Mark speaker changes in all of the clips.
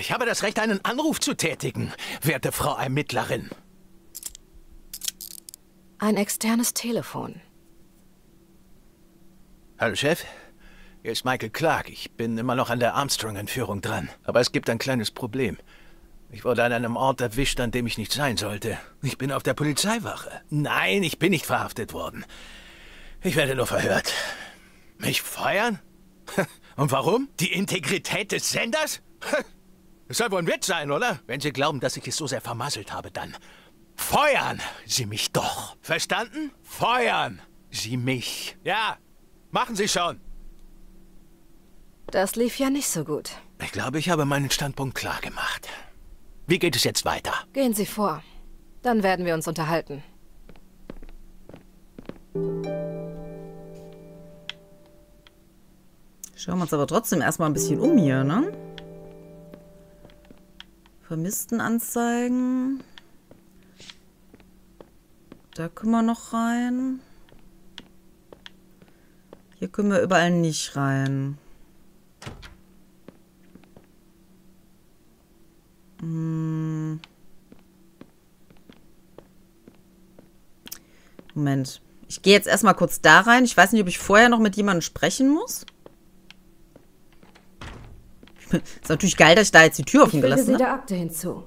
Speaker 1: Ich habe das Recht, einen Anruf zu tätigen, werte Frau Ermittlerin.
Speaker 2: Ein externes Telefon.
Speaker 1: Hallo, Chef. Hier ist Michael Clark. Ich bin immer noch an der Armstrong-Entführung dran. Aber es gibt ein kleines Problem. Ich wurde an einem Ort erwischt, an dem ich nicht sein sollte. Ich bin auf der Polizeiwache. Nein, ich bin nicht verhaftet worden. Ich werde nur verhört. Mich feuern? Und warum? Die Integrität des Senders? Das soll wohl ein Witz sein, oder? Wenn Sie glauben, dass ich es so sehr vermasselt habe, dann feuern Sie mich doch. Verstanden? Feuern Sie mich. Ja, machen Sie schon.
Speaker 2: Das lief ja nicht so gut.
Speaker 1: Ich glaube, ich habe meinen Standpunkt klar gemacht. Wie geht es jetzt weiter?
Speaker 2: Gehen Sie vor. Dann werden wir uns unterhalten.
Speaker 3: Schauen wir uns aber trotzdem erstmal ein bisschen um hier, ne? Vermisstenanzeigen. Da können wir noch rein. Hier können wir überall nicht rein. Hm. Moment. Ich gehe jetzt erstmal kurz da rein. Ich weiß nicht, ob ich vorher noch mit jemandem sprechen muss. Ist natürlich geil, dass ich da jetzt die Tür offen
Speaker 2: Ich
Speaker 3: gelassen habe.
Speaker 2: der Akte hinzu.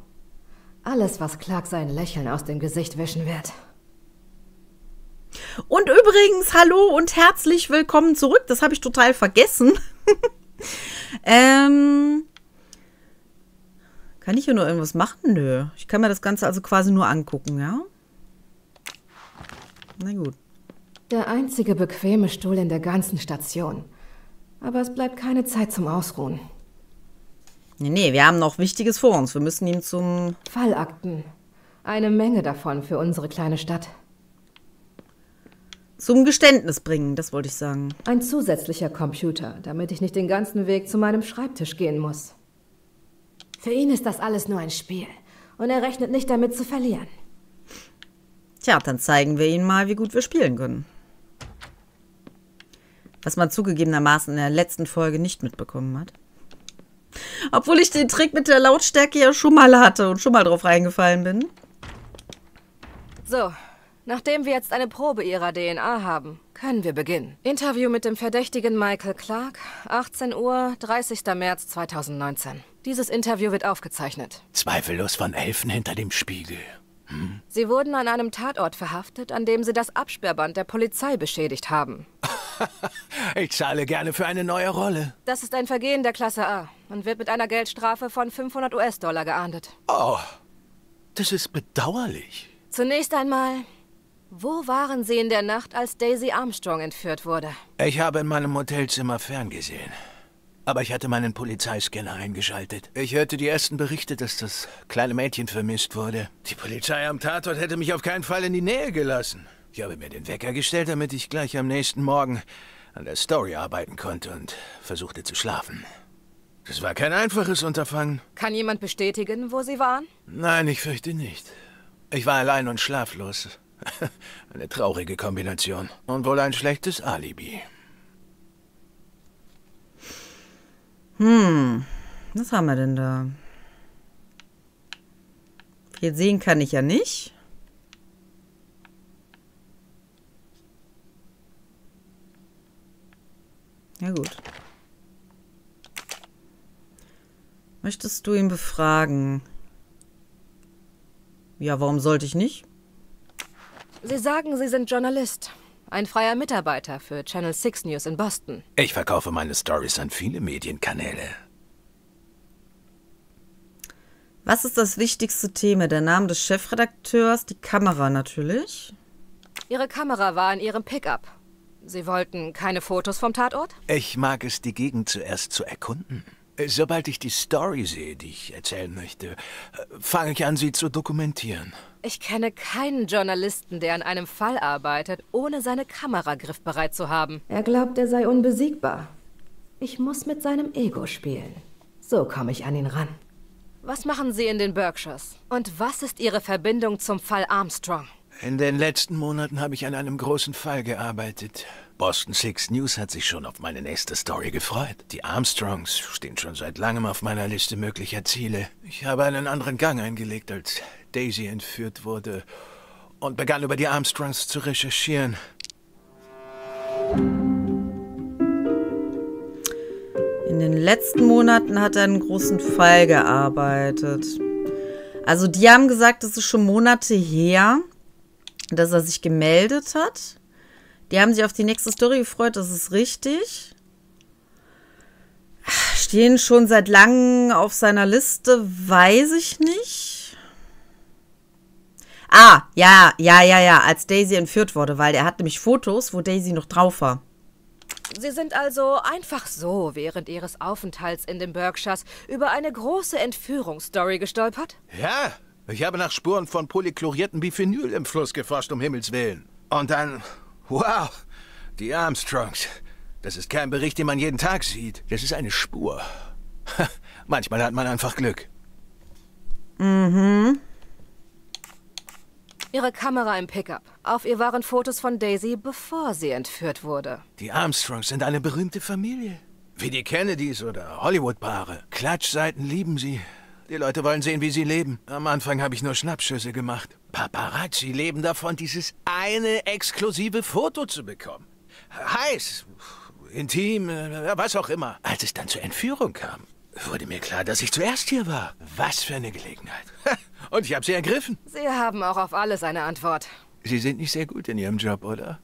Speaker 2: Alles, was Clark sein Lächeln aus dem Gesicht wischen wird.
Speaker 3: Und übrigens, hallo und herzlich willkommen zurück. Das habe ich total vergessen. ähm, kann ich hier nur irgendwas machen? Nö. Ich kann mir das Ganze also quasi nur angucken, ja? Na gut.
Speaker 2: Der einzige bequeme Stuhl in der ganzen Station. Aber es bleibt keine Zeit zum Ausruhen.
Speaker 3: Nee, nee, wir haben noch Wichtiges vor uns. Wir müssen ihn zum...
Speaker 2: Fallakten. Eine Menge davon für unsere kleine Stadt.
Speaker 3: zum Geständnis bringen, das wollte ich sagen.
Speaker 2: Ein zusätzlicher Computer, damit ich nicht den ganzen Weg zu meinem Schreibtisch gehen muss. Für ihn ist das alles nur ein Spiel. Und er rechnet nicht damit zu verlieren.
Speaker 3: Tja, dann zeigen wir ihnen mal, wie gut wir spielen können. Was man zugegebenermaßen in der letzten Folge nicht mitbekommen hat. Obwohl ich den Trick mit der Lautstärke ja schon mal hatte und schon mal drauf reingefallen bin.
Speaker 2: So, nachdem wir jetzt eine Probe ihrer DNA haben, können wir beginnen. Interview mit dem Verdächtigen Michael Clark, 18 Uhr, 30. März 2019. Dieses Interview wird aufgezeichnet.
Speaker 1: Zweifellos von Elfen hinter dem Spiegel.
Speaker 2: Sie wurden an einem Tatort verhaftet, an dem sie das Absperrband der Polizei beschädigt haben.
Speaker 1: Ich zahle gerne für eine neue Rolle.
Speaker 2: Das ist ein Vergehen der Klasse A und wird mit einer Geldstrafe von 500 US-Dollar geahndet.
Speaker 1: Oh, das ist bedauerlich.
Speaker 2: Zunächst einmal, wo waren Sie in der Nacht, als Daisy Armstrong entführt wurde?
Speaker 1: Ich habe in meinem Hotelzimmer ferngesehen. Aber ich hatte meinen Polizeiscanner eingeschaltet. Ich hörte die ersten Berichte, dass das kleine Mädchen vermisst wurde. Die Polizei am Tatort hätte mich auf keinen Fall in die Nähe gelassen. Ich habe mir den Wecker gestellt, damit ich gleich am nächsten Morgen an der Story arbeiten konnte und versuchte zu schlafen. Das war kein einfaches Unterfangen.
Speaker 2: Kann jemand bestätigen, wo Sie waren?
Speaker 1: Nein, ich fürchte nicht. Ich war allein und schlaflos. Eine traurige Kombination. Und wohl ein schlechtes Alibi.
Speaker 3: Was haben wir denn da? Viel sehen kann ich ja nicht. Ja gut. Möchtest du ihn befragen? Ja, warum sollte ich nicht?
Speaker 2: Sie sagen, Sie sind Journalist. Ein freier Mitarbeiter für Channel 6 News in Boston.
Speaker 1: Ich verkaufe meine Stories an viele Medienkanäle.
Speaker 3: Was ist das wichtigste Thema? Der Name des Chefredakteurs, die Kamera natürlich.
Speaker 2: Ihre Kamera war in Ihrem Pickup. Sie wollten keine Fotos vom Tatort?
Speaker 1: Ich mag es, die Gegend zuerst zu erkunden. Sobald ich die Story sehe, die ich erzählen möchte, äh, fange ich an, sie zu dokumentieren.
Speaker 2: Ich kenne keinen Journalisten, der an einem Fall arbeitet, ohne seine Kamera griffbereit zu haben. Er glaubt, er sei unbesiegbar. Ich muss mit seinem Ego spielen. So komme ich an ihn ran. Was machen Sie in den Berkshires? Und was ist Ihre Verbindung zum Fall Armstrong?
Speaker 1: In den letzten Monaten habe ich an einem großen Fall gearbeitet. Boston Six News hat sich schon auf meine nächste Story gefreut. Die Armstrongs stehen schon seit langem auf meiner Liste möglicher Ziele. Ich habe einen anderen Gang eingelegt, als Daisy entführt wurde und begann über die Armstrongs zu recherchieren.
Speaker 3: In den letzten Monaten hat er einen großen Fall gearbeitet. Also die haben gesagt, es ist schon Monate her, dass er sich gemeldet hat. Die haben sich auf die nächste Story gefreut, das ist richtig. Stehen schon seit langem auf seiner Liste, weiß ich nicht. Ah, ja, ja, ja, ja, als Daisy entführt wurde, weil er hat nämlich Fotos, wo Daisy noch drauf war.
Speaker 2: Sie sind also einfach so während Ihres Aufenthalts in den Berkshires über eine große Entführungsstory gestolpert?
Speaker 1: Ja, ich habe nach Spuren von polychloriertem Biphenyl im Fluss geforscht, um Himmels Willen. Und dann, wow, die Armstrongs. Das ist kein Bericht, den man jeden Tag sieht. Das ist eine Spur. Manchmal hat man einfach Glück.
Speaker 2: Mhm. Ihre Kamera im Pickup. Auf ihr waren Fotos von Daisy, bevor sie entführt wurde.
Speaker 1: Die Armstrongs sind eine berühmte Familie. Wie die Kennedys oder Hollywood-Paare. Klatschseiten lieben sie. Die Leute wollen sehen, wie sie leben. Am Anfang habe ich nur Schnappschüsse gemacht. Paparazzi leben davon, dieses eine exklusive Foto zu bekommen. Heiß, intim, äh, was auch immer. Als es dann zur Entführung kam, wurde mir klar, dass ich zuerst hier war. Was für eine Gelegenheit. Und ich habe sie ergriffen.
Speaker 2: Sie haben auch auf alles eine Antwort.
Speaker 1: Sie sind nicht sehr gut in Ihrem Job, oder?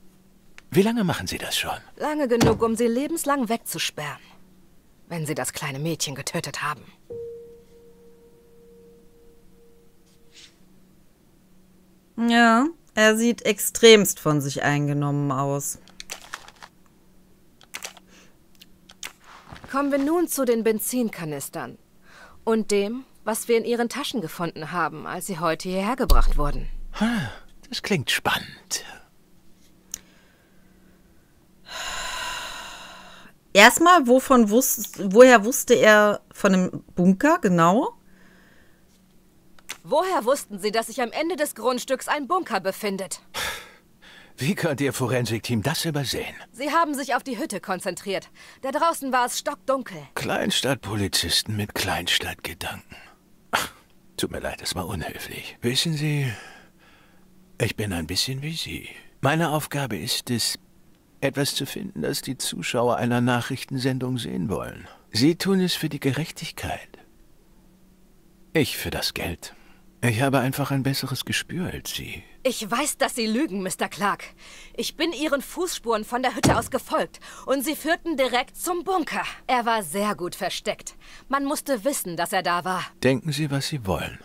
Speaker 1: Wie lange machen Sie das schon?
Speaker 2: Lange genug, um Sie lebenslang wegzusperren. Wenn Sie das kleine Mädchen getötet haben.
Speaker 3: Ja, er sieht extremst von sich eingenommen aus.
Speaker 2: Kommen wir nun zu den Benzinkanistern und dem, was wir in ihren Taschen gefunden haben, als sie heute hierher gebracht wurden.
Speaker 1: Das klingt spannend.
Speaker 3: Erstmal, wovon wus woher wusste er von dem Bunker genau?
Speaker 2: Woher wussten Sie, dass sich am Ende des Grundstücks ein Bunker befindet?
Speaker 1: Wie konnte Ihr Forensikteam das übersehen?
Speaker 2: Sie haben sich auf die Hütte konzentriert. Da draußen war es stockdunkel.
Speaker 1: Kleinstadtpolizisten mit Kleinstadtgedanken. Ach, tut mir leid, es war unhöflich. Wissen Sie, ich bin ein bisschen wie Sie. Meine Aufgabe ist es, etwas zu finden, das die Zuschauer einer Nachrichtensendung sehen wollen. Sie tun es für die Gerechtigkeit. Ich für das Geld. Ich habe einfach ein besseres Gespür als Sie.
Speaker 2: Ich weiß, dass Sie lügen, Mr. Clark. Ich bin Ihren Fußspuren von der Hütte aus gefolgt und Sie führten direkt zum Bunker. Er war sehr gut versteckt. Man musste wissen, dass er da war.
Speaker 1: Denken Sie, was Sie wollen.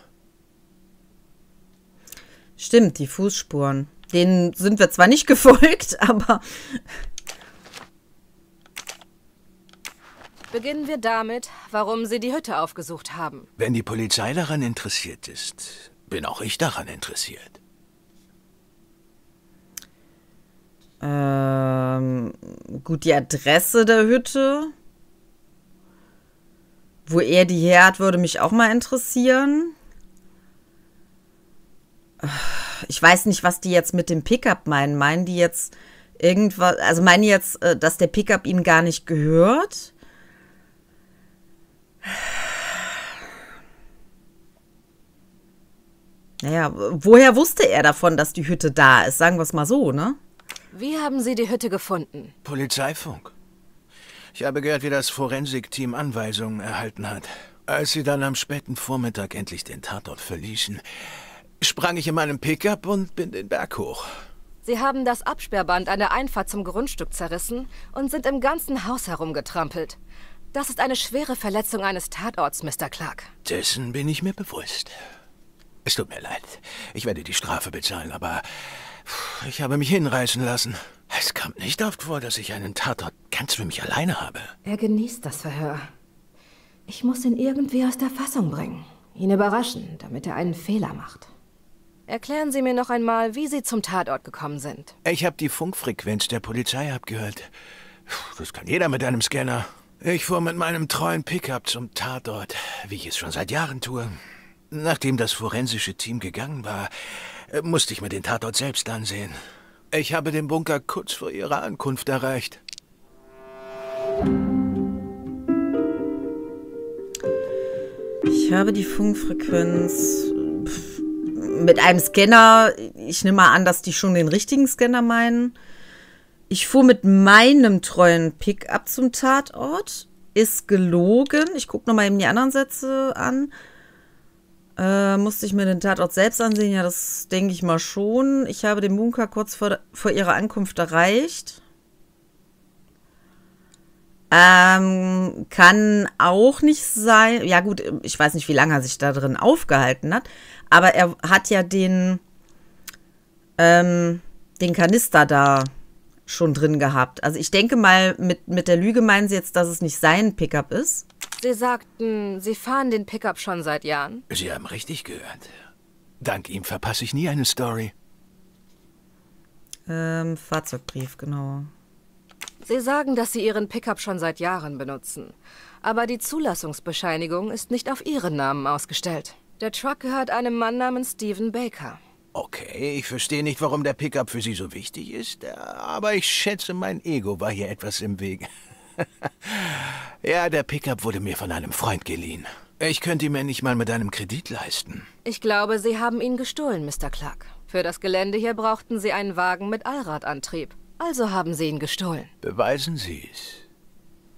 Speaker 3: Stimmt, die Fußspuren. Denen sind wir zwar nicht gefolgt, aber
Speaker 2: Beginnen wir damit, warum Sie die Hütte aufgesucht haben.
Speaker 1: Wenn die Polizei daran interessiert ist, bin auch ich daran interessiert.
Speaker 3: Ähm, gut, die Adresse der Hütte. Wo er die her hat, würde mich auch mal interessieren. Ich weiß nicht, was die jetzt mit dem Pickup meinen. Meinen die jetzt irgendwas, also meinen die jetzt, äh, dass der Pickup ihnen gar nicht gehört? Naja, woher wusste er davon, dass die Hütte da ist? Sagen wir es mal so, ne?
Speaker 2: Wie haben Sie die Hütte gefunden?
Speaker 1: Polizeifunk. Ich habe gehört, wie das Forensikteam Anweisungen erhalten hat. Als sie dann am späten Vormittag endlich den Tatort verließen, sprang ich in meinem Pickup und bin den Berg hoch.
Speaker 2: Sie haben das Absperrband an der Einfahrt zum Grundstück zerrissen und sind im ganzen Haus herumgetrampelt. Das ist eine schwere Verletzung eines Tatorts, Mr. Clark.
Speaker 1: Dessen bin ich mir bewusst. Es tut mir leid. Ich werde die Strafe bezahlen, aber ich habe mich hinreißen lassen. Es kommt nicht oft vor, dass ich einen Tatort ganz für mich alleine habe.
Speaker 2: Er genießt das Verhör. Ich muss ihn irgendwie aus der Fassung bringen. Ihn überraschen, damit er einen Fehler macht. Erklären Sie mir noch einmal, wie Sie zum Tatort gekommen sind.
Speaker 1: Ich habe die Funkfrequenz der Polizei abgehört. Das kann jeder mit einem Scanner. Ich fuhr mit meinem treuen Pickup zum Tatort, wie ich es schon seit Jahren tue. Nachdem das forensische Team gegangen war, musste ich mir den Tatort selbst ansehen. Ich habe den Bunker kurz vor Ihrer Ankunft erreicht.
Speaker 3: Ich habe die Funkfrequenz mit einem Scanner. Ich nehme mal an, dass die schon den richtigen Scanner meinen. Ich fuhr mit meinem treuen Pickup zum Tatort. Ist gelogen. Ich gucke nochmal eben die anderen Sätze an. Äh, musste ich mir den Tatort selbst ansehen? Ja, das denke ich mal schon. Ich habe den Bunker kurz vor, vor ihrer Ankunft erreicht. Ähm, kann auch nicht sein. Ja, gut, ich weiß nicht, wie lange er sich da drin aufgehalten hat. Aber er hat ja den, ähm, den Kanister da schon drin gehabt. Also ich denke mal, mit, mit der Lüge meinen Sie jetzt, dass es nicht sein Pickup ist?
Speaker 2: Sie sagten, Sie fahren den Pickup schon seit Jahren.
Speaker 1: Sie haben richtig gehört. Dank ihm verpasse ich nie eine Story.
Speaker 3: Ähm, Fahrzeugbrief, genau.
Speaker 2: Sie sagen, dass Sie Ihren Pickup schon seit Jahren benutzen. Aber die Zulassungsbescheinigung ist nicht auf Ihren Namen ausgestellt. Der Truck gehört einem Mann namens Stephen Baker.
Speaker 1: Okay, ich verstehe nicht, warum der Pickup für Sie so wichtig ist, aber ich schätze, mein Ego war hier etwas im Weg. ja, der Pickup wurde mir von einem Freund geliehen. Ich könnte ihn mir nicht mal mit einem Kredit leisten.
Speaker 2: Ich glaube, Sie haben ihn gestohlen, Mr. Clark. Für das Gelände hier brauchten Sie einen Wagen mit Allradantrieb. Also haben Sie ihn gestohlen.
Speaker 1: Beweisen Sie es.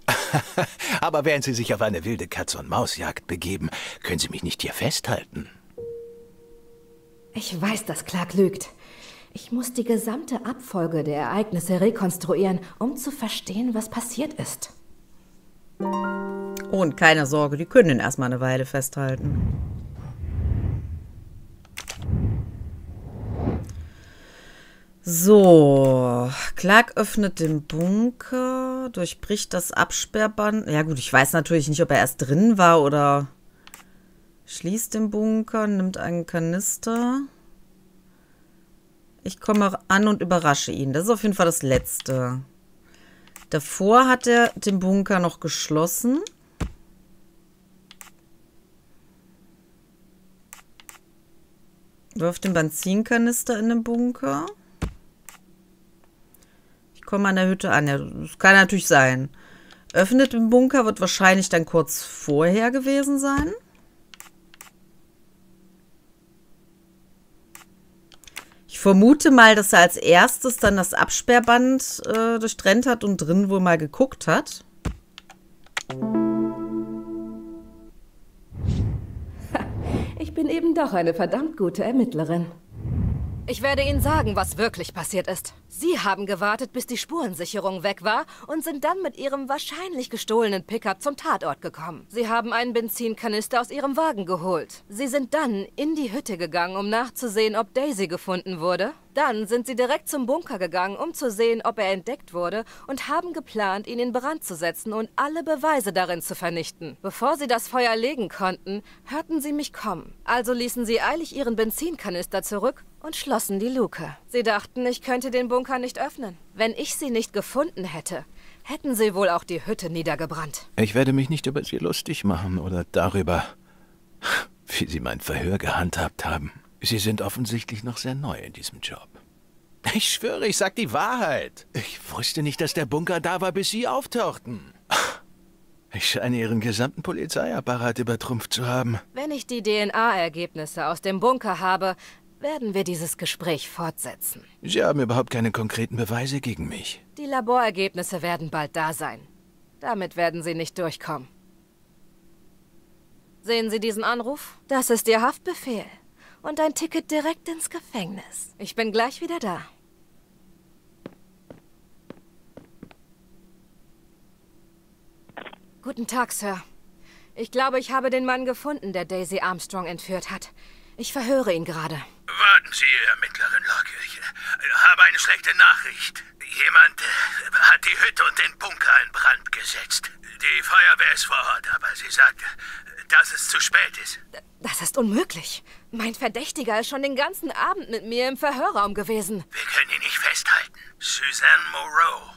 Speaker 1: Aber während Sie sich auf eine wilde Katz-und-Maus-Jagd begeben, können Sie mich nicht hier festhalten.
Speaker 2: Ich weiß, dass Clark lügt. Ich muss die gesamte Abfolge der Ereignisse rekonstruieren, um zu verstehen, was passiert ist.
Speaker 3: Und keine Sorge, die können ihn erstmal eine Weile festhalten. So, Clark öffnet den Bunker, durchbricht das Absperrband. Ja gut, ich weiß natürlich nicht, ob er erst drin war oder schließt den Bunker, nimmt einen Kanister. Ich komme an und überrasche ihn. Das ist auf jeden Fall das Letzte. Davor hat er den Bunker noch geschlossen. Wirft den Benzinkanister in den Bunker komme an der Hütte an. Ja, das kann natürlich sein. Öffnet im Bunker wird wahrscheinlich dann kurz vorher gewesen sein. Vermute mal, dass er als erstes dann das Absperrband äh, durchtrennt hat und drin wohl mal geguckt hat.
Speaker 2: Ich bin eben doch eine verdammt gute Ermittlerin. Ich werde Ihnen sagen, was wirklich passiert ist. Sie haben gewartet, bis die Spurensicherung weg war und sind dann mit Ihrem wahrscheinlich gestohlenen Pickup zum Tatort gekommen. Sie haben einen Benzinkanister aus Ihrem Wagen geholt. Sie sind dann in die Hütte gegangen, um nachzusehen, ob Daisy gefunden wurde. Dann sind sie direkt zum Bunker gegangen, um zu sehen, ob er entdeckt wurde und haben geplant, ihn in Brand zu setzen und alle Beweise darin zu vernichten. Bevor sie das Feuer legen konnten, hörten sie mich kommen. Also ließen sie eilig ihren Benzinkanister zurück und schlossen die Luke. Sie dachten, ich könnte den Bunker nicht öffnen. Wenn ich sie nicht gefunden hätte, hätten sie wohl auch die Hütte niedergebrannt.
Speaker 1: Ich werde mich nicht über sie lustig machen oder darüber, wie sie mein Verhör gehandhabt haben. Sie sind offensichtlich noch sehr neu in diesem Job. Ich schwöre, ich sag die Wahrheit. Ich wusste nicht, dass der Bunker da war, bis Sie auftauchten. Ich scheine Ihren gesamten Polizeiapparat übertrumpft zu haben.
Speaker 2: Wenn ich die DNA-Ergebnisse aus dem Bunker habe, werden wir dieses Gespräch fortsetzen.
Speaker 1: Sie haben überhaupt keine konkreten Beweise gegen mich.
Speaker 2: Die Laborergebnisse werden bald da sein. Damit werden Sie nicht durchkommen. Sehen Sie diesen Anruf? Das ist Ihr Haftbefehl und ein Ticket direkt ins Gefängnis. Ich bin gleich wieder da. Guten Tag, Sir. Ich glaube, ich habe den Mann gefunden, der Daisy Armstrong entführt hat. Ich verhöre ihn gerade.
Speaker 4: Warten Sie, Ermittlerin. Ich habe eine schlechte Nachricht. Jemand äh, hat die Hütte und den Bunker in Brand gesetzt. Die Feuerwehr ist vor Ort, aber sie sagt, dass es zu spät ist.
Speaker 2: Das ist unmöglich. Mein Verdächtiger ist schon den ganzen Abend mit mir im Verhörraum gewesen.
Speaker 4: Wir können ihn nicht festhalten. Suzanne Moreau.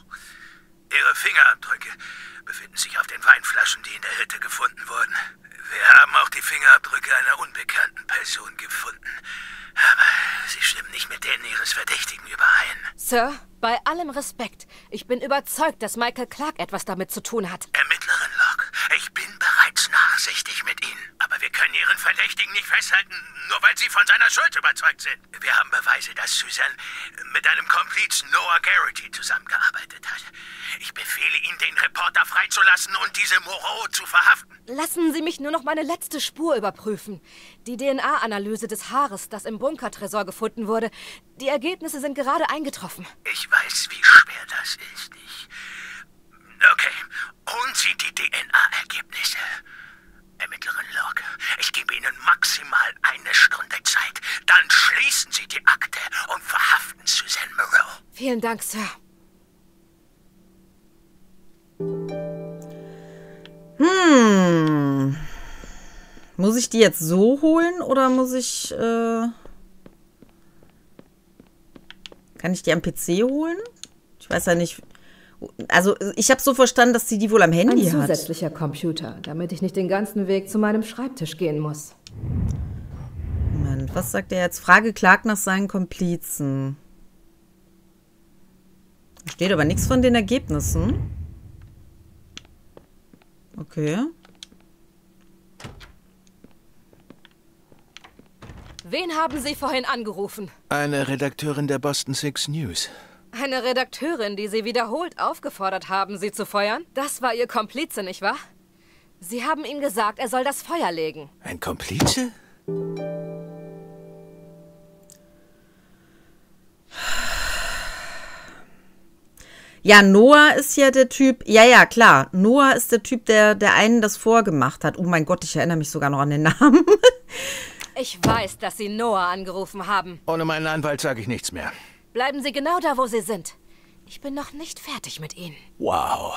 Speaker 4: Ihre Fingerabdrücke befinden sich auf den Weinflaschen, die in der Hütte gefunden wurden. Wir haben auch die Fingerabdrücke einer unbekannten Person gefunden. Aber sie stimmen nicht mit denen ihres Verdächtigen überein.
Speaker 2: Sir, bei allem Respekt, ich bin überzeugt, dass Michael Clark etwas damit zu tun hat.
Speaker 4: Ermittlerin Locke, ich bin bereits nachsichtig mit Ihnen. Aber wir können Ihren Verdächtigen nicht festhalten, nur weil Sie von seiner Schuld überzeugt sind. Wir haben Beweise, dass Susan mit einem Komplizen Noah Garrity zusammengearbeitet hat. Befehle Ihnen, den Reporter freizulassen und diese Moreau zu verhaften.
Speaker 2: Lassen Sie mich nur noch meine letzte Spur überprüfen. Die DNA-Analyse des Haares, das im Bunkertresor gefunden wurde. Die Ergebnisse sind gerade eingetroffen.
Speaker 4: Ich weiß, wie schwer das ist. Ich... Okay, holen Sie die DNA-Ergebnisse. Ermittlerin Locke, ich gebe Ihnen maximal eine Stunde Zeit. Dann schließen Sie die Akte und verhaften Suzanne Moreau.
Speaker 2: Vielen Dank, Sir.
Speaker 3: Hm. Muss ich die jetzt so holen oder muss ich. Äh kann ich die am PC holen? Ich weiß ja nicht. Also, ich habe so verstanden, dass sie die wohl am Handy
Speaker 2: Ein
Speaker 3: hat.
Speaker 2: zusätzlicher Computer, damit ich nicht den ganzen Weg zu meinem Schreibtisch gehen muss.
Speaker 3: Moment, was sagt er jetzt? Frage Clark nach seinen Komplizen. Steht aber nichts von den Ergebnissen. Okay.
Speaker 2: Wen haben Sie vorhin angerufen?
Speaker 1: Eine Redakteurin der Boston Six News.
Speaker 2: Eine Redakteurin, die Sie wiederholt aufgefordert haben, Sie zu feuern? Das war Ihr Komplize, nicht wahr? Sie haben ihm gesagt, er soll das Feuer legen.
Speaker 1: Ein Komplize?
Speaker 3: Ja, Noah ist ja der Typ. Ja, ja, klar. Noah ist der Typ, der, der einen das vorgemacht hat. Oh mein Gott, ich erinnere mich sogar noch an den Namen.
Speaker 2: Ich weiß, dass Sie Noah angerufen haben.
Speaker 1: Ohne meinen Anwalt sage ich nichts mehr.
Speaker 2: Bleiben Sie genau da, wo Sie sind. Ich bin noch nicht fertig mit Ihnen.
Speaker 1: Wow.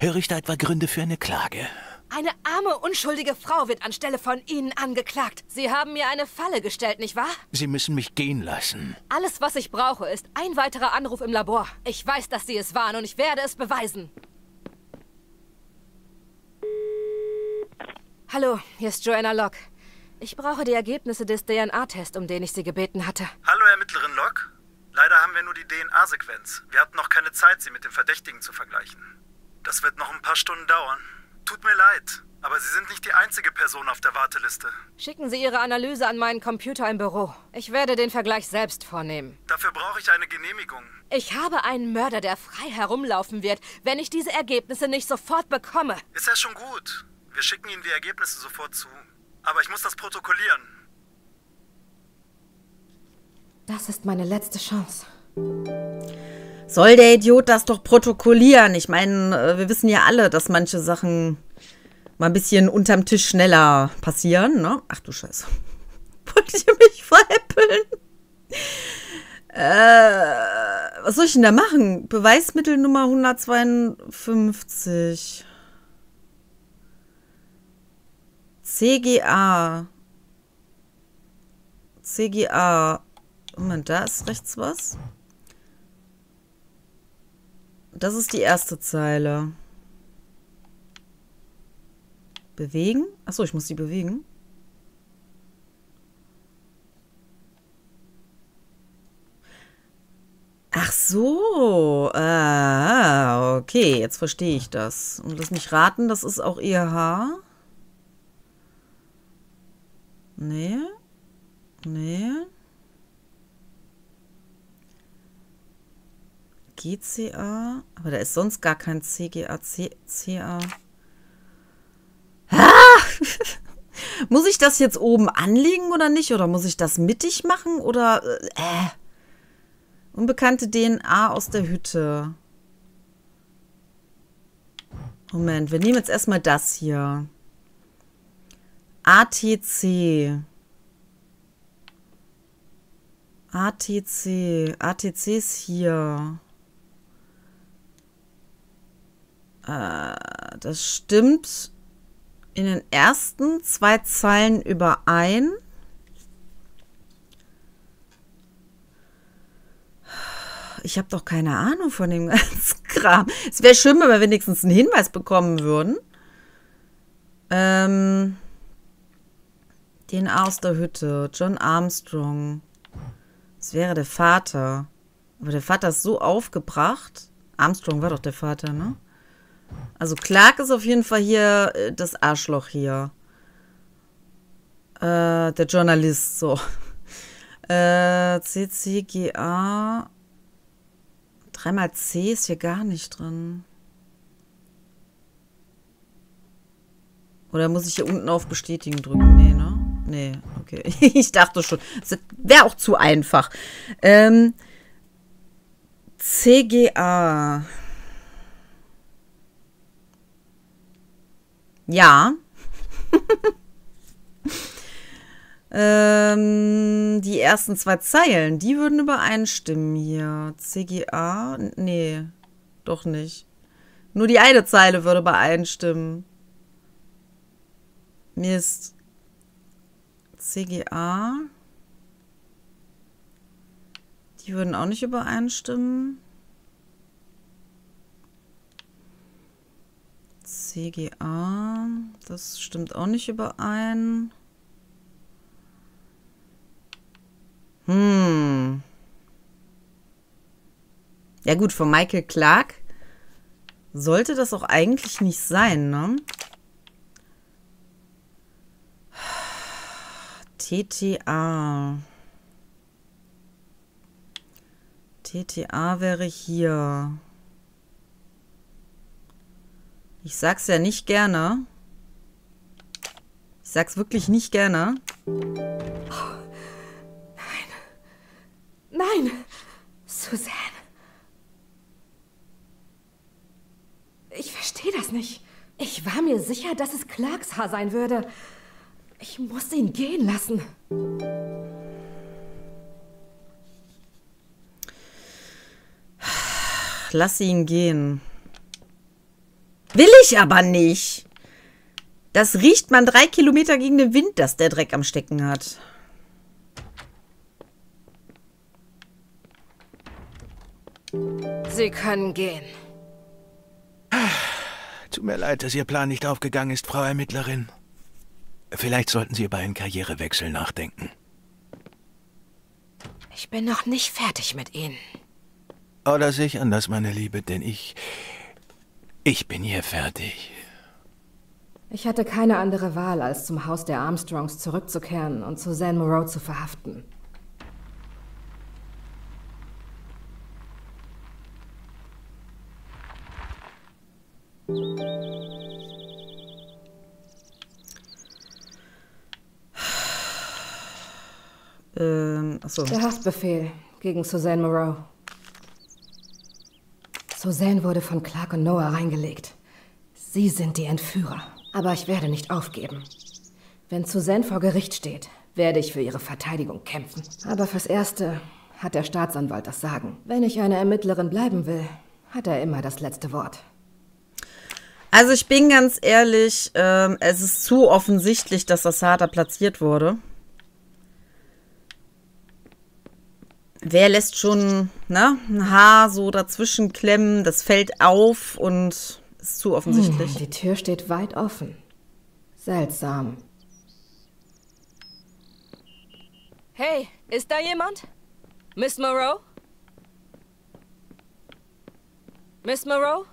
Speaker 1: Höre ich da etwa Gründe für eine Klage?
Speaker 2: Eine arme, unschuldige Frau wird anstelle von Ihnen angeklagt. Sie haben mir eine Falle gestellt, nicht wahr?
Speaker 1: Sie müssen mich gehen lassen.
Speaker 2: Alles, was ich brauche, ist ein weiterer Anruf im Labor. Ich weiß, dass Sie es waren und ich werde es beweisen. Hallo, hier ist Joanna Locke. Ich brauche die Ergebnisse des DNA-Tests, um den ich Sie gebeten hatte.
Speaker 5: Hallo, Ermittlerin Locke. Leider haben wir nur die DNA-Sequenz. Wir hatten noch keine Zeit, sie mit dem Verdächtigen zu vergleichen. Das wird noch ein paar Stunden dauern. Tut mir leid, aber Sie sind nicht die einzige Person auf der Warteliste.
Speaker 2: Schicken Sie Ihre Analyse an meinen Computer im Büro. Ich werde den Vergleich selbst vornehmen.
Speaker 5: Dafür brauche ich eine Genehmigung.
Speaker 2: Ich habe einen Mörder, der frei herumlaufen wird, wenn ich diese Ergebnisse nicht sofort bekomme.
Speaker 5: Ist ja schon gut. Wir schicken Ihnen die Ergebnisse sofort zu. Aber ich muss das protokollieren.
Speaker 2: Das ist meine letzte Chance.
Speaker 3: Soll der Idiot das doch protokollieren? Ich meine, äh, wir wissen ja alle, dass manche Sachen mal ein bisschen unterm Tisch schneller passieren, ne? Ach du Scheiße. Wollt ihr mich veräppeln? Äh, was soll ich denn da machen? Beweismittel Nummer 152. CGA. CGA. Moment, da ist rechts was. Das ist die erste Zeile. Bewegen? Achso, ich muss die bewegen. Ach so. Ah, okay, jetzt verstehe ich das. Und lass mich raten, das ist auch ihr Haar. Nee. Nee. GCA. Aber da ist sonst gar kein CGA. C, CA. Ah! muss ich das jetzt oben anlegen oder nicht? Oder muss ich das mittig machen? Oder. Äh. Unbekannte DNA aus der Hütte. Moment, wir nehmen jetzt erstmal das hier. ATC. ATC. ATC ist hier. Äh, das stimmt in den ersten zwei Zeilen überein. Ich habe doch keine Ahnung von dem ganzen Kram. Es wäre schön, wenn wir wenigstens einen Hinweis bekommen würden. Ähm, DNA aus der Hütte. John Armstrong. Das wäre der Vater. Aber der Vater ist so aufgebracht. Armstrong war doch der Vater, ne? Also Clark ist auf jeden Fall hier äh, das Arschloch hier. Äh, der Journalist, so. Äh, CCGA. Dreimal C ist hier gar nicht drin. Oder muss ich hier unten auf Bestätigen drücken? Nee, ne? Nee, okay. ich dachte schon. Das wäre auch zu einfach. Ähm, CGA. Ja. ähm, die ersten zwei Zeilen, die würden übereinstimmen hier. CGA? Nee, doch nicht. Nur die eine Zeile würde übereinstimmen. Mist. CGA. Die würden auch nicht übereinstimmen. CGA. Das stimmt auch nicht überein. Hm. Ja gut, von Michael Clark sollte das auch eigentlich nicht sein, ne? TTA. TTA wäre hier. Ich sag's ja nicht gerne. Ich sag's wirklich nicht gerne. Oh,
Speaker 2: nein. Nein. Suzanne. Ich verstehe das nicht. Ich war mir sicher, dass es Clarks Haar sein würde. Ich muss ihn gehen lassen.
Speaker 3: Lass ihn gehen. Will ich aber nicht. Das riecht man drei Kilometer gegen den Wind, dass der Dreck am Stecken hat.
Speaker 2: Sie können gehen.
Speaker 1: Tut mir leid, dass Ihr Plan nicht aufgegangen ist, Frau Ermittlerin. Vielleicht sollten Sie über einen Karrierewechsel nachdenken.
Speaker 2: Ich bin noch nicht fertig mit Ihnen.
Speaker 1: Oder sehe ich anders, meine Liebe, denn ich... Ich bin hier fertig.
Speaker 2: Ich hatte keine andere Wahl, als zum Haus der Armstrongs zurückzukehren und Suzanne Moreau zu verhaften.
Speaker 3: Ähm, achso.
Speaker 2: Der Haftbefehl gegen Suzanne Moreau. Suzanne wurde von Clark und Noah reingelegt. Sie sind die Entführer. Aber ich werde nicht aufgeben. Wenn Suzanne vor Gericht steht, werde ich für ihre Verteidigung kämpfen. Aber fürs Erste hat der Staatsanwalt das Sagen. Wenn ich eine Ermittlerin bleiben will, hat er immer das letzte Wort.
Speaker 3: Also ich bin ganz ehrlich, ähm, es ist zu offensichtlich, dass das Harter platziert wurde. Wer lässt schon ne, ein Haar so dazwischen klemmen? Das fällt auf und ist zu offensichtlich.
Speaker 2: Hm, die Tür steht weit offen. Seltsam. Hey, ist da jemand? Miss Moreau? Miss Moreau?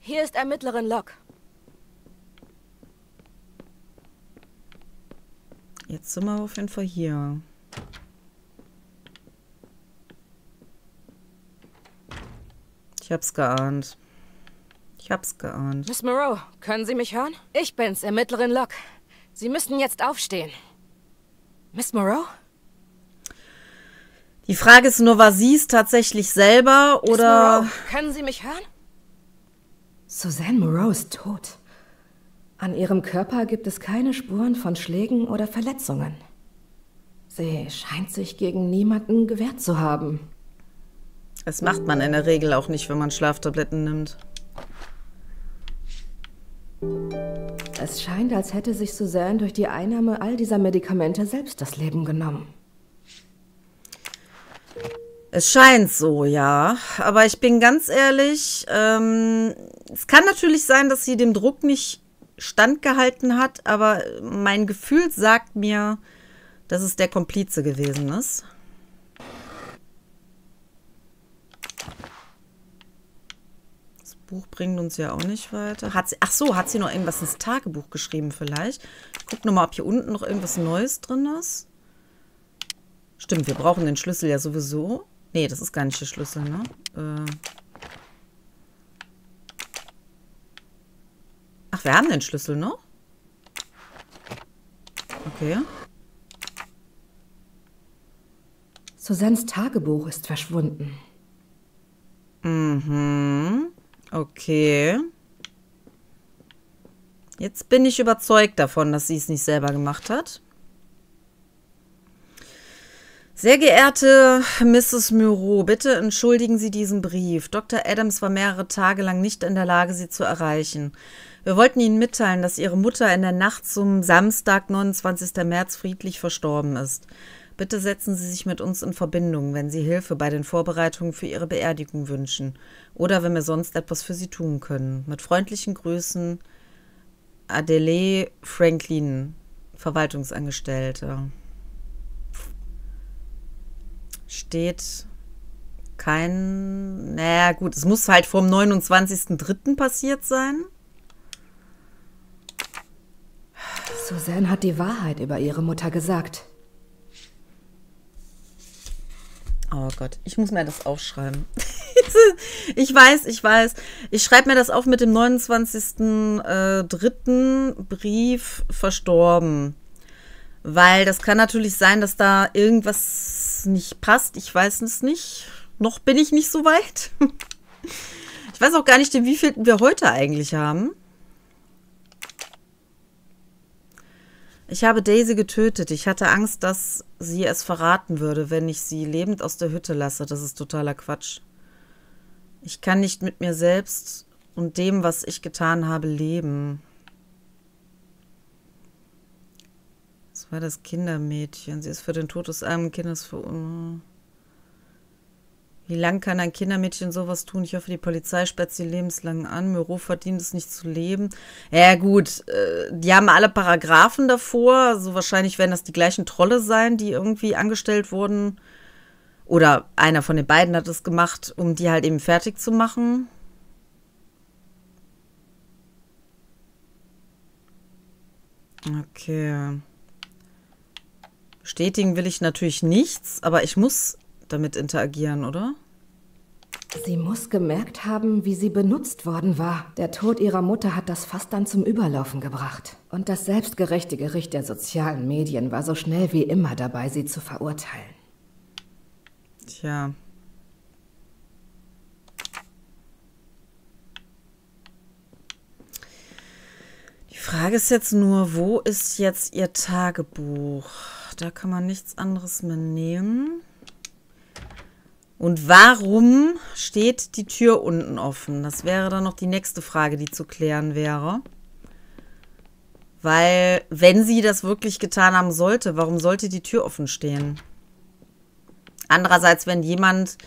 Speaker 2: Hier ist Ermittlerin Locke.
Speaker 3: Jetzt sind wir auf jeden Fall hier. Ich hab's geahnt. Ich hab's geahnt.
Speaker 2: Miss Moreau, können Sie mich hören? Ich bin's, Ermittlerin Locke. Sie müssen jetzt aufstehen. Miss Moreau?
Speaker 3: Die Frage ist nur, war sie es tatsächlich selber oder... Miss
Speaker 2: Moreau, können Sie mich hören? Suzanne Moreau ist tot. An ihrem Körper gibt es keine Spuren von Schlägen oder Verletzungen. Sie scheint sich gegen niemanden gewehrt zu haben.
Speaker 3: Das macht man in der Regel auch nicht, wenn man Schlaftabletten nimmt.
Speaker 2: Es scheint, als hätte sich Suzanne durch die Einnahme all dieser Medikamente selbst das Leben genommen.
Speaker 3: Es scheint so, ja. Aber ich bin ganz ehrlich, ähm, es kann natürlich sein, dass sie dem Druck nicht standgehalten hat, aber mein Gefühl sagt mir, dass es der Komplize gewesen ist. Buch bringt uns ja auch nicht weiter. Hat sie, ach so, hat sie noch irgendwas ins Tagebuch geschrieben vielleicht? Guck noch mal, ob hier unten noch irgendwas Neues drin ist. Stimmt, wir brauchen den Schlüssel ja sowieso. Nee, das ist gar nicht der Schlüssel, ne? Äh ach, wir haben den Schlüssel noch? Okay.
Speaker 2: Susans Tagebuch ist verschwunden.
Speaker 3: Mhm. Okay. Jetzt bin ich überzeugt davon, dass sie es nicht selber gemacht hat. Sehr geehrte Mrs. Moreau, bitte entschuldigen Sie diesen Brief. Dr. Adams war mehrere Tage lang nicht in der Lage, Sie zu erreichen. Wir wollten Ihnen mitteilen, dass Ihre Mutter in der Nacht zum Samstag, 29. März, friedlich verstorben ist. Bitte setzen Sie sich mit uns in Verbindung, wenn Sie Hilfe bei den Vorbereitungen für Ihre Beerdigung wünschen oder wenn wir sonst etwas für Sie tun können. Mit freundlichen Grüßen, Adelaide Franklin, Verwaltungsangestellte steht kein. Naja, gut, es muss halt vom 29.03. passiert sein.
Speaker 2: Suzanne hat die Wahrheit über ihre Mutter gesagt.
Speaker 3: Oh Gott, ich muss mir das aufschreiben. ich weiß, ich weiß. Ich schreibe mir das auf mit dem 29.03. Äh, Brief verstorben. Weil das kann natürlich sein, dass da irgendwas nicht passt. Ich weiß es nicht. Noch bin ich nicht so weit. Ich weiß auch gar nicht, wie viel wir heute eigentlich haben. Ich habe Daisy getötet. Ich hatte Angst, dass sie es verraten würde, wenn ich sie lebend aus der Hütte lasse. Das ist totaler Quatsch. Ich kann nicht mit mir selbst und dem, was ich getan habe, leben. Das war das Kindermädchen. Sie ist für den Tod des armen Kindes verurteilt. Wie lang kann ein Kindermädchen sowas tun? Ich hoffe, die Polizei sperrt sie lebenslang an. Miro verdient es nicht zu leben. Ja, gut, äh, die haben alle Paragraphen davor. Also wahrscheinlich werden das die gleichen Trolle sein, die irgendwie angestellt wurden. Oder einer von den beiden hat es gemacht, um die halt eben fertig zu machen. Okay. Bestätigen will ich natürlich nichts, aber ich muss damit interagieren, oder?
Speaker 2: Sie muss gemerkt haben, wie sie benutzt worden war. Der Tod ihrer Mutter hat das fast dann zum Überlaufen gebracht. Und das selbstgerechte Gericht der sozialen Medien war so schnell wie immer dabei, sie zu verurteilen.
Speaker 3: Tja. Die Frage ist jetzt nur, wo ist jetzt ihr Tagebuch? Da kann man nichts anderes mehr nehmen. Und warum steht die Tür unten offen? Das wäre dann noch die nächste Frage, die zu klären wäre. Weil, wenn sie das wirklich getan haben sollte, warum sollte die Tür offen stehen? Andererseits, wenn jemand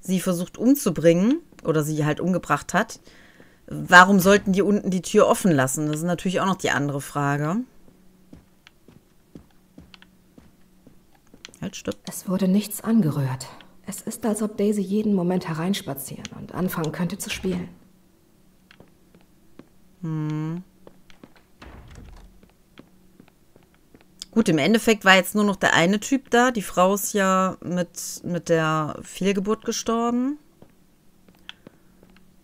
Speaker 3: sie versucht umzubringen oder sie halt umgebracht hat, warum sollten die unten die Tür offen lassen? Das ist natürlich auch noch die andere Frage.
Speaker 2: Halt, stopp. Es wurde nichts angerührt. Es ist, als ob Daisy jeden Moment hereinspazieren und anfangen könnte zu spielen.
Speaker 3: Hm. Gut, im Endeffekt war jetzt nur noch der eine Typ da. Die Frau ist ja mit, mit der Fehlgeburt gestorben.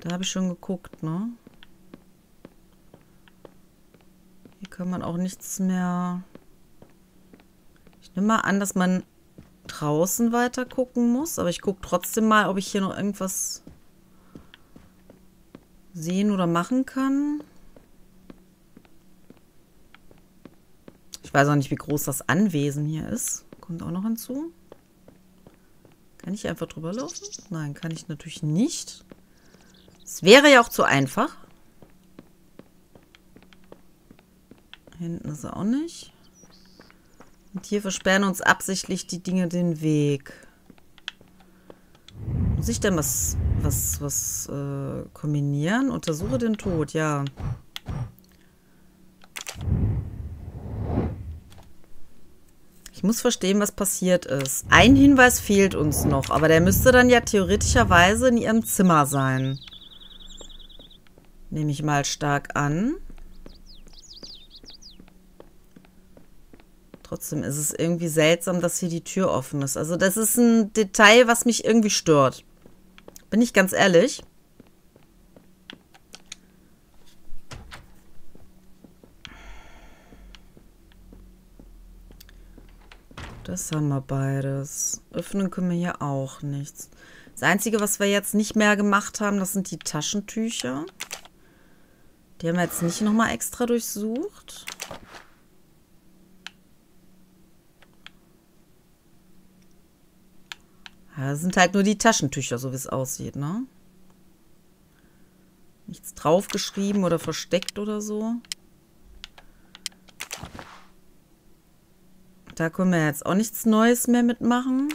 Speaker 3: Da habe ich schon geguckt, ne? Hier kann man auch nichts mehr nehme mal an, dass man draußen weiter gucken muss. Aber ich gucke trotzdem mal, ob ich hier noch irgendwas sehen oder machen kann. Ich weiß auch nicht, wie groß das Anwesen hier ist. Kommt auch noch hinzu. Kann ich einfach drüber laufen? Nein, kann ich natürlich nicht. Es wäre ja auch zu einfach. Hinten ist er auch nicht. Und hier versperren uns absichtlich die Dinge den Weg. Muss ich denn was, was, was äh, kombinieren? Untersuche den Tod, ja. Ich muss verstehen, was passiert ist. Ein Hinweis fehlt uns noch, aber der müsste dann ja theoretischerweise in ihrem Zimmer sein. Nehme ich mal stark an. Trotzdem ist es irgendwie seltsam, dass hier die Tür offen ist. Also das ist ein Detail, was mich irgendwie stört. Bin ich ganz ehrlich. Das haben wir beides. Öffnen können wir hier auch nichts. Das Einzige, was wir jetzt nicht mehr gemacht haben, das sind die Taschentücher. Die haben wir jetzt nicht nochmal extra durchsucht. Ja, das sind halt nur die Taschentücher, so wie es aussieht, ne? Nichts draufgeschrieben oder versteckt oder so. Da können wir jetzt auch nichts Neues mehr mitmachen.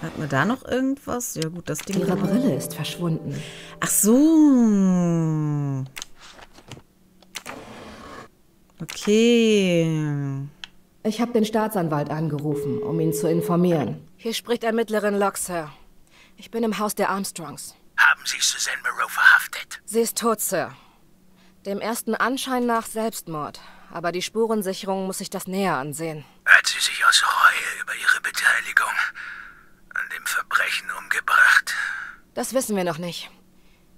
Speaker 3: Hat man da noch irgendwas? Ja gut, das Ding...
Speaker 2: Ihre Brille ist verschwunden.
Speaker 3: Ach so. Okay.
Speaker 2: Ich habe den Staatsanwalt angerufen, um ihn zu informieren. Hier spricht Ermittlerin Locke, Sir. Ich bin im Haus der Armstrongs.
Speaker 4: Haben Sie Suzanne Moreau verhaftet?
Speaker 2: Sie ist tot, Sir. Dem ersten Anschein nach Selbstmord. Aber die Spurensicherung muss sich das näher ansehen.
Speaker 4: Hat sie sich aus Reue über ihre Beteiligung an dem Verbrechen umgebracht?
Speaker 2: Das wissen wir noch nicht.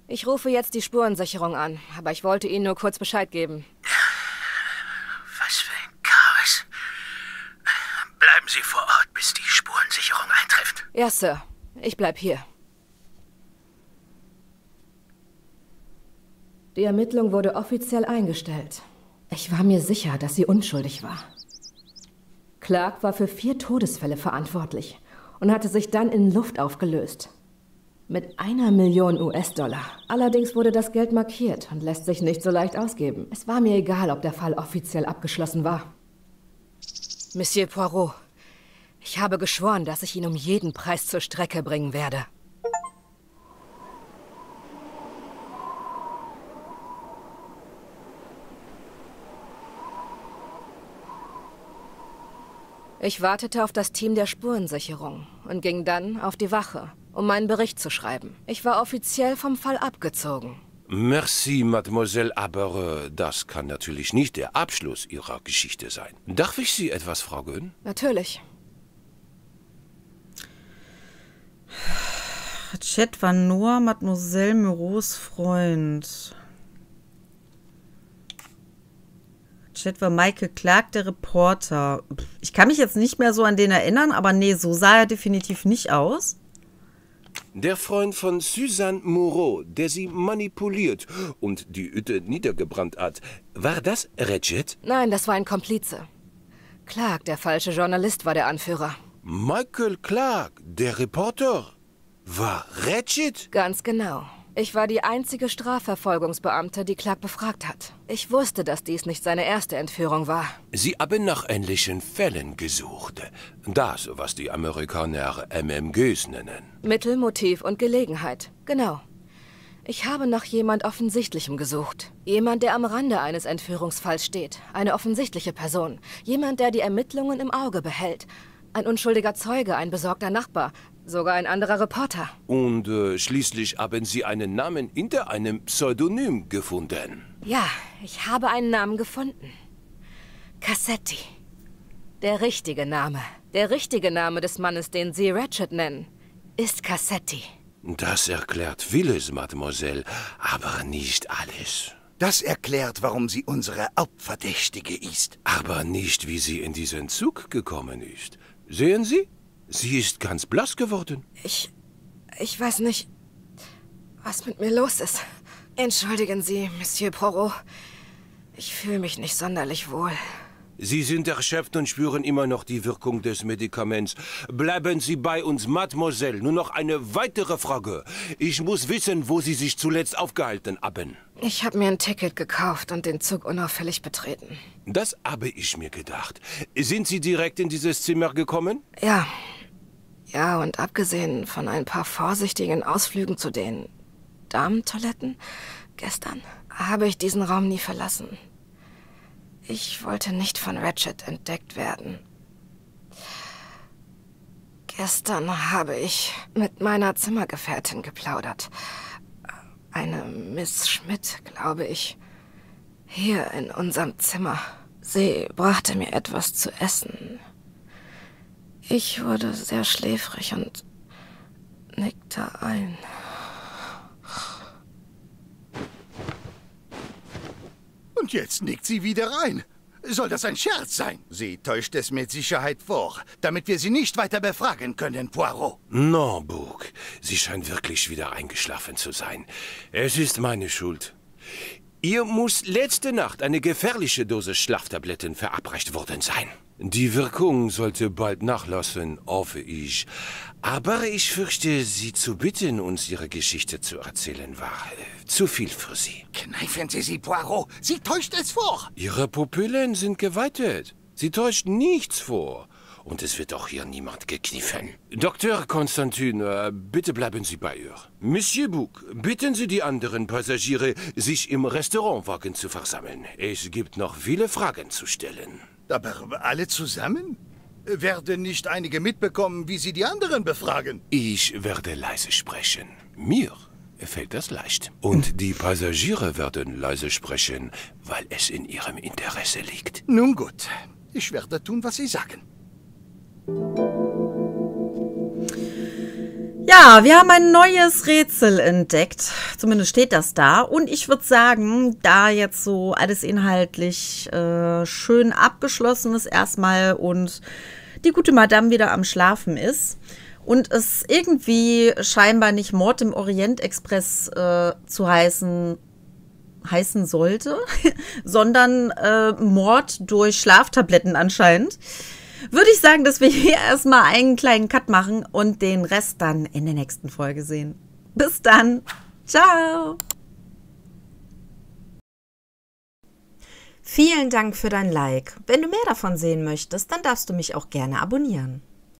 Speaker 2: Ich rufe jetzt die Spurensicherung an, aber ich wollte Ihnen nur kurz Bescheid geben.
Speaker 4: Was für ein Chaos. Bleiben Sie vor Ort, bis die Spurensicherung eintrifft.
Speaker 2: Ja, Sir. Ich bleib hier. Die Ermittlung wurde offiziell eingestellt. Ich war mir sicher, dass sie unschuldig war. Clark war für vier Todesfälle verantwortlich und hatte sich dann in Luft aufgelöst. Mit einer Million US-Dollar. Allerdings wurde das Geld markiert und lässt sich nicht so leicht ausgeben. Es war mir egal, ob der Fall offiziell abgeschlossen war. Monsieur Poirot, ich habe geschworen, dass ich ihn um jeden Preis zur Strecke bringen werde. Ich wartete auf das Team der Spurensicherung und ging dann auf die Wache, um meinen Bericht zu schreiben. Ich war offiziell vom Fall abgezogen.
Speaker 6: Merci, Mademoiselle, aber äh, das kann natürlich nicht der Abschluss Ihrer Geschichte sein. Darf ich Sie etwas fragen?
Speaker 2: Natürlich.
Speaker 3: Chat war nur Mademoiselle Moreaus Freund. Chat war Michael Clark, der Reporter. Ich kann mich jetzt nicht mehr so an den erinnern, aber nee, so sah er definitiv nicht aus.
Speaker 6: Der Freund von Suzanne Moreau, der sie manipuliert und die Hütte niedergebrannt hat. War das Ratchet?
Speaker 2: Nein, das war ein Komplize. Clark, der falsche Journalist, war der Anführer.
Speaker 6: Michael Clark, der Reporter, war Ratchet?
Speaker 2: Ganz genau. Ich war die einzige Strafverfolgungsbeamte, die Clark befragt hat. Ich wusste, dass dies nicht seine erste Entführung war.
Speaker 6: Sie haben nach ähnlichen Fällen gesucht. Das, was die Amerikaner MMGs nennen.
Speaker 2: Mittel, Motiv und Gelegenheit. Genau. Ich habe nach jemand Offensichtlichem gesucht. Jemand, der am Rande eines Entführungsfalls steht. Eine offensichtliche Person. Jemand, der die Ermittlungen im Auge behält. Ein unschuldiger Zeuge, ein besorgter Nachbar, sogar ein anderer Reporter.
Speaker 6: Und äh, schließlich haben Sie einen Namen hinter einem Pseudonym gefunden.
Speaker 2: Ja, ich habe einen Namen gefunden. Cassetti. Der richtige Name. Der richtige Name des Mannes, den Sie Ratchet nennen, ist Cassetti.
Speaker 6: Das erklärt vieles, Mademoiselle, aber nicht alles.
Speaker 7: Das erklärt, warum sie unsere Hauptverdächtige ist.
Speaker 6: Aber nicht, wie sie in diesen Zug gekommen ist. Sehen Sie? Sie ist ganz blass geworden.
Speaker 2: Ich. Ich weiß nicht, was mit mir los ist. Entschuldigen Sie, Monsieur Poirot. Ich fühle mich nicht sonderlich wohl.
Speaker 6: Sie sind erschöpft und spüren immer noch die Wirkung des Medikaments. Bleiben Sie bei uns, Mademoiselle. Nur noch eine weitere Frage. Ich muss wissen, wo Sie sich zuletzt aufgehalten haben.
Speaker 2: Ich habe mir ein Ticket gekauft und den Zug unauffällig betreten.
Speaker 6: Das habe ich mir gedacht. Sind Sie direkt in dieses Zimmer gekommen?
Speaker 2: Ja. Ja, und abgesehen von ein paar vorsichtigen Ausflügen zu den Damentoiletten gestern, habe ich diesen Raum nie verlassen. Ich wollte nicht von Ratchet entdeckt werden. Gestern habe ich mit meiner Zimmergefährtin geplaudert. Eine Miss Schmidt, glaube ich. Hier in unserem Zimmer. Sie brachte mir etwas zu essen. Ich wurde sehr schläfrig und nickte ein.
Speaker 7: Und jetzt nickt sie wieder rein. Soll das ein Scherz sein? Sie täuscht es mit Sicherheit vor, damit wir sie nicht weiter befragen können, Poirot.
Speaker 6: No, Bug. Sie scheint wirklich wieder eingeschlafen zu sein. Es ist meine Schuld. Ihr muss letzte Nacht eine gefährliche Dose Schlaftabletten verabreicht worden sein. Die Wirkung sollte bald nachlassen, hoffe ich. Aber ich fürchte, Sie zu bitten, uns Ihre Geschichte zu erzählen, war äh, zu viel für Sie.
Speaker 7: Kneifen Sie sie, Poirot. Sie täuscht es vor.
Speaker 6: Ihre Pupillen sind geweitet. Sie täuscht nichts vor. Und es wird auch hier niemand gekniffen. Dr. Konstantin, äh, bitte bleiben Sie bei ihr. Monsieur Bouc, bitten Sie die anderen Passagiere, sich im Restaurantwagen zu versammeln. Es gibt noch viele Fragen zu stellen.
Speaker 7: Aber alle zusammen? Werden nicht einige mitbekommen, wie Sie die anderen befragen?
Speaker 6: Ich werde leise sprechen. Mir fällt das leicht. Und die Passagiere werden leise sprechen, weil es in ihrem Interesse liegt.
Speaker 7: Nun gut. Ich werde tun, was Sie sagen.
Speaker 3: Ja, wir haben ein neues Rätsel entdeckt. Zumindest steht das da. Und ich würde sagen, da jetzt so alles inhaltlich äh, schön abgeschlossen ist erstmal und die gute Madame wieder am Schlafen ist und es irgendwie scheinbar nicht Mord im Orient Express äh, zu heißen heißen sollte, sondern äh, Mord durch Schlaftabletten anscheinend würde ich sagen, dass wir hier erstmal einen kleinen Cut machen und den Rest dann in der nächsten Folge sehen. Bis dann. Ciao. Vielen Dank für dein Like. Wenn du mehr davon sehen möchtest, dann darfst du mich auch gerne abonnieren.